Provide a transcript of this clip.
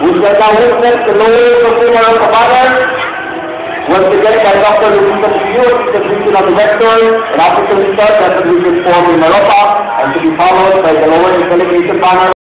We shall now witness the lowering of winner of the banner. Once again, by Dr. Luisa the Assistant of the Rector, and African Research at the Region 4 in Europa, and to be followed by the Lower delegation panel.